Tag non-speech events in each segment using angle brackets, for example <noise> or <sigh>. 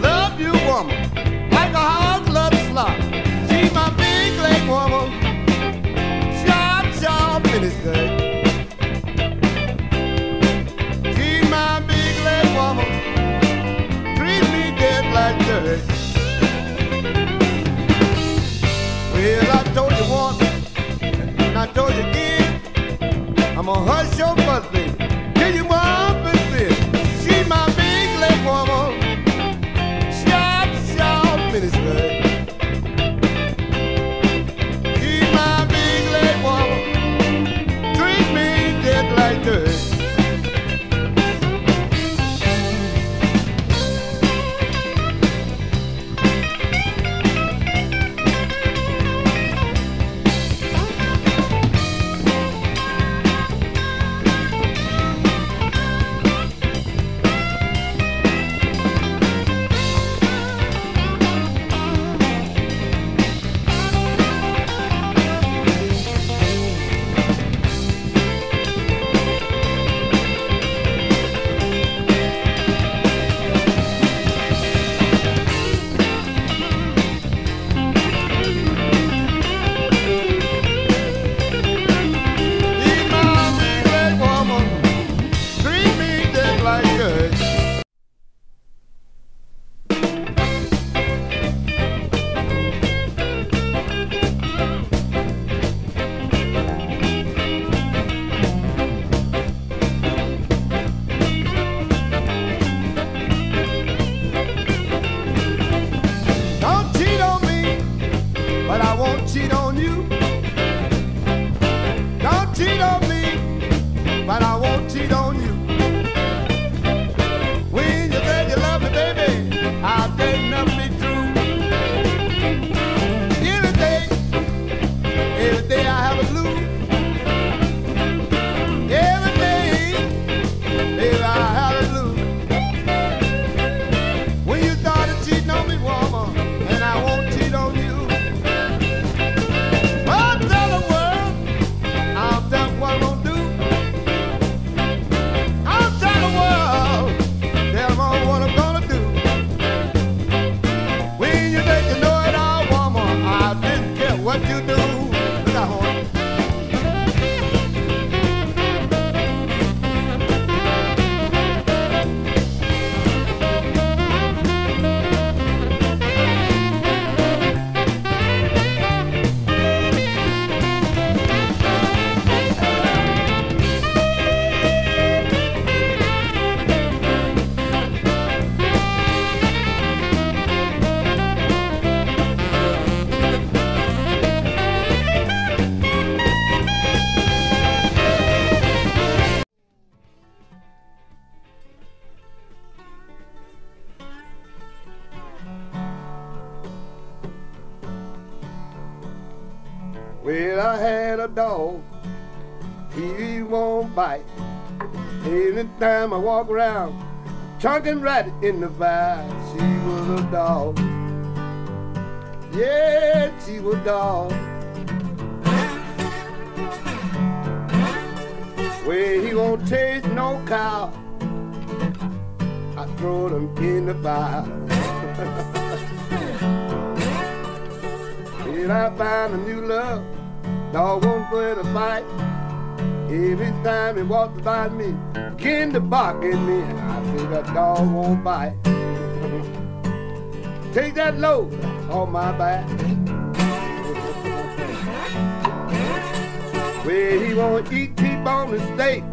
love you woman, like a hog love slop. She's my big leg woman, sharp, sharp good She my big leg woman, treat me dead like dirt. Well, I told you once, and I told you again, I'm gonna hush your buzz, baby. Give you one, baby. She's my big leg woman sharp minister. Well, I had a dog, he won't bite. Anytime I walk around, chunking right in the fire, she was a dog. Yeah, she was a dog. Well, he won't taste no cow. I throw them in the fire. <laughs> Till I find a new love, dog won't put a fight. Every time he walks by me, begin to bark at me, and I say that dog won't bite. <laughs> Take that load on my back. Well, he won't eat T-bone and steak.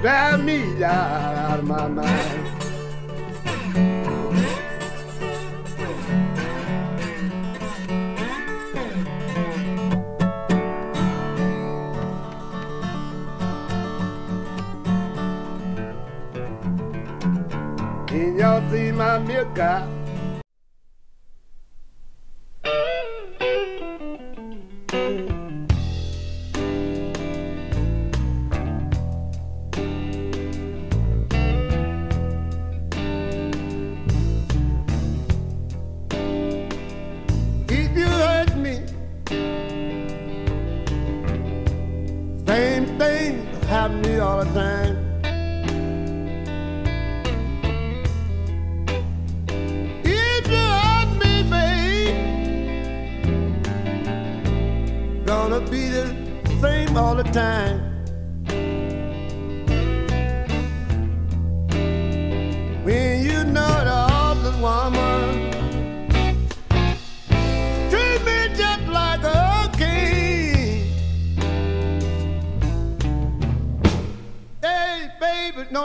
Drive me out of my mind. 要怎么明白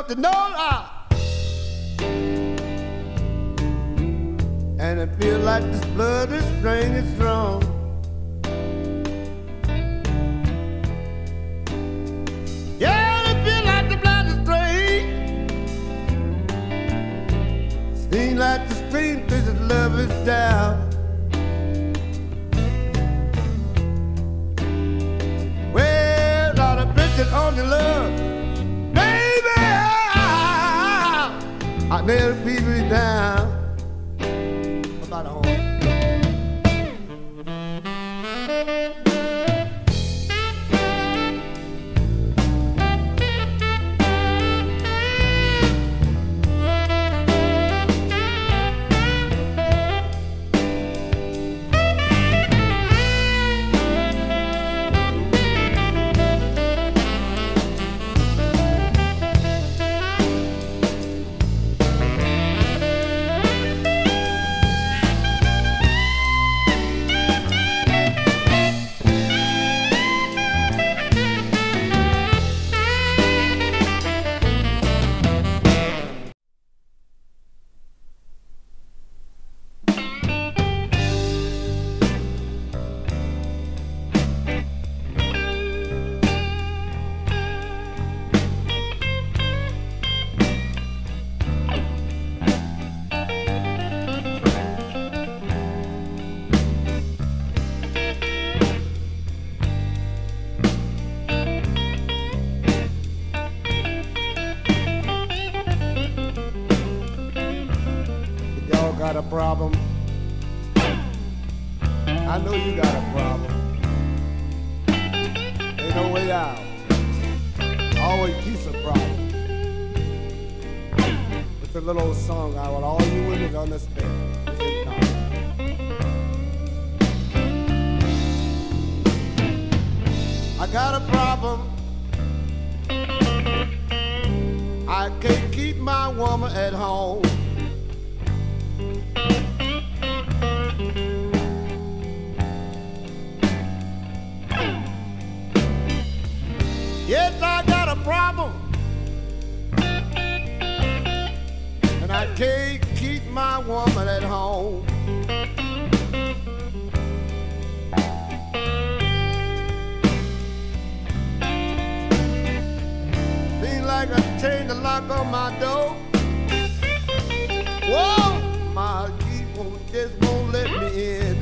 you know I? And it feel like this blood is strong. Never be me down. Listen. I got a problem. I can't keep my woman at home. Yes, I got a problem. And I can't my woman at home. Seems like I changed the lock on my door. Whoa, my key just won't let me in.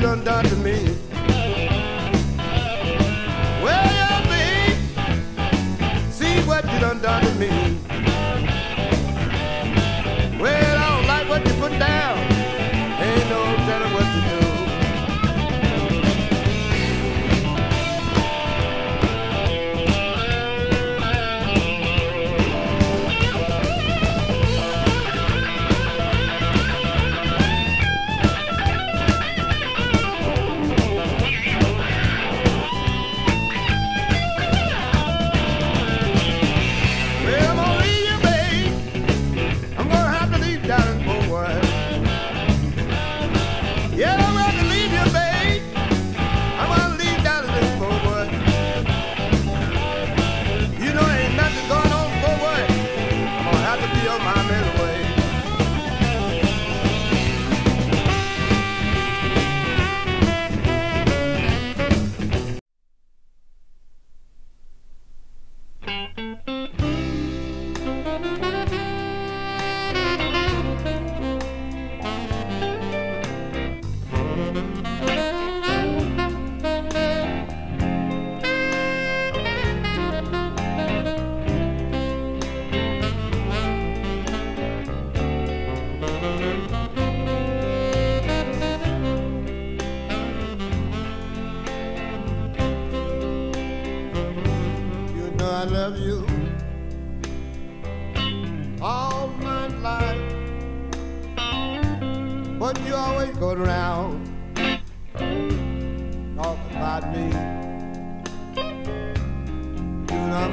you done done to me.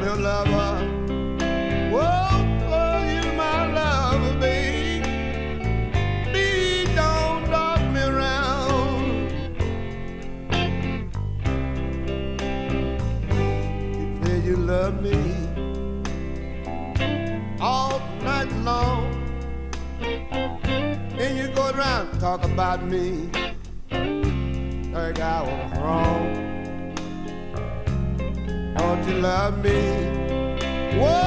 your lover. oh, oh, you my lover, babe. Please don't drop me around. You say you love me all night long. Then you go around and talk about me like I was wrong. You love me.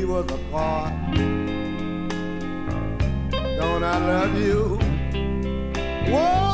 we was apart. Don't I love you? Whoa!